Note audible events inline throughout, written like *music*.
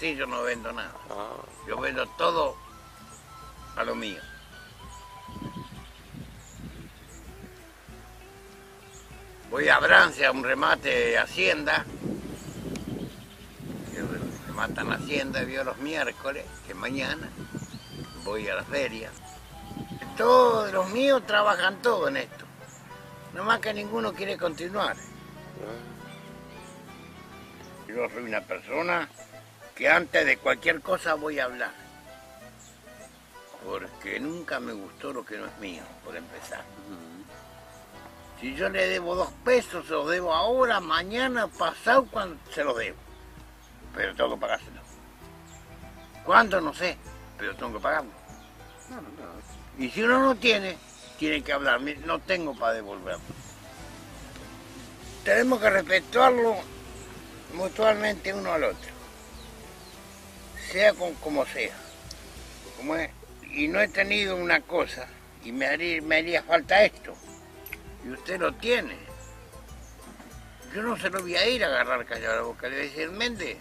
yo no vendo nada. Ah, Yo vendo todo a lo mío. Voy a Brancia a un remate de Hacienda. que Rematan Hacienda, vio los miércoles, que mañana voy a la feria. Todos los míos trabajan todo en esto. No más que ninguno quiere continuar. Yo soy una persona que antes de cualquier cosa voy a hablar. Porque nunca me gustó lo que no es mío, por empezar. Si yo le debo dos pesos, se los debo ahora, mañana, pasado, cuando se los debo. Pero tengo que pagárselo. ¿Cuándo? No sé, pero tengo que pagarlo. Y si uno no tiene, tiene que hablar. No tengo para devolverlo. Tenemos que respetarlo mutuamente uno al otro. Sea con, como sea. Y no he tenido una cosa y me haría, falta esto. Y usted lo tiene. Yo no se lo voy a ir a agarrar callado la boca. Le voy a decir, Méndez,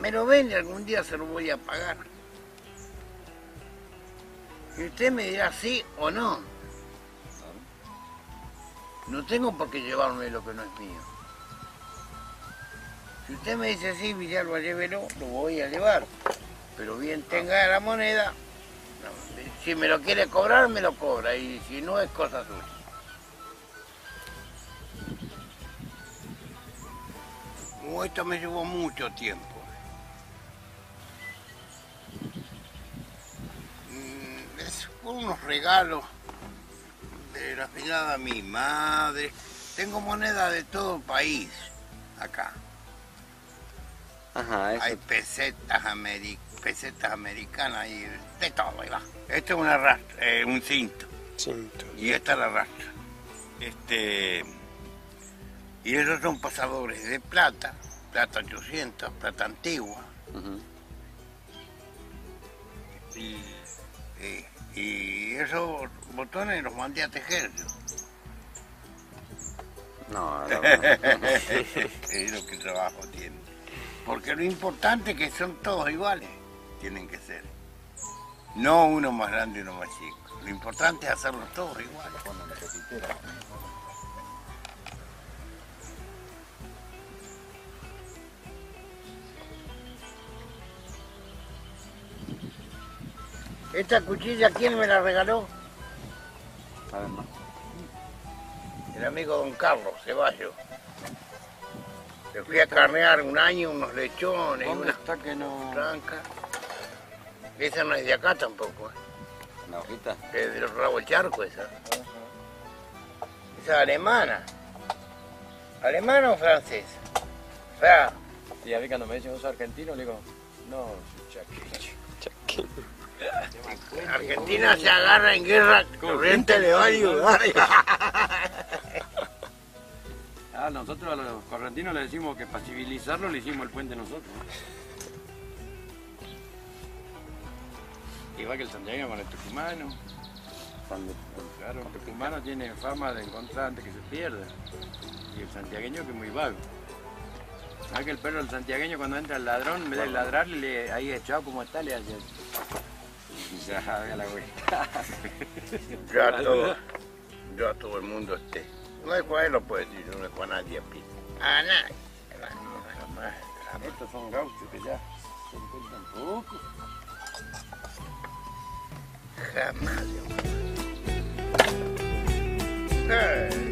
me lo vende, algún día se lo voy a pagar. Y usted me dirá sí o no. No tengo por qué llevarme lo que no es mío. Si usted me dice sí, Villalba, llévelo, lo voy a llevar. Pero bien tenga la moneda, si me lo quiere cobrar, me lo cobra. Y si no, es cosa suya. Esto me llevó mucho tiempo. Mm, Es por unos regalos de la finada mi madre. Tengo moneda de todo el país acá. Ajá, eso. Hay pesetas, pesetas americanas y de todo, va. Esto es una rastra, eh, un cinto. Cinto. Y esta es la rastra. Este. Y esos son pasadores de plata, plata 800, plata antigua. Ujú. Y, y- y esos botones los mandé a tejer yo. No, no, no. *laughs* es lo que trabajo tiene. Porque lo importante es que son todos iguales, tienen que ser. No uno más grande y uno más chico. Lo importante es hacerlos todos iguales. ¿Esta cuchilla quién me la regaló? Además. El amigo don Carlos Ceballos. Fui a carnear un año unos lechones y ¿Dónde unas está que no...? trancas. Esa no es de acá tampoco, ¿eh? La hojita. es del rabo charco esa. Esa es alemana. ¿Alemana o francesa? O sea, Y a mí cuando me dicen vos argentino, le digo, no. Chaquín. Argentina se agarra en guerra, corriente le va a ayudar. Ah, nosotros a los correntinos le decimos que para civilizarlo le hicimos el puente nosotros. Igual que el santiagueño con el tucumano. Cuando- Claro, el tucumano tiene fama de encontrar antes que se pierda. Y el santiagueño que es muy vago. ¿Sabes que el perro del santiagueño cuando entra el ladrón, en vez de ladrarle, le- ahí echado como está, le hace... *laughs* Ya, vea la vuelta. Yo a todo, yo a todo el mundo este. No es cuál lo puede decir, no es con nadie pi. A nadie. Jamás, jamás. Estos son gauchos que ya se encuentran poco. Jamás. Dios. Eh,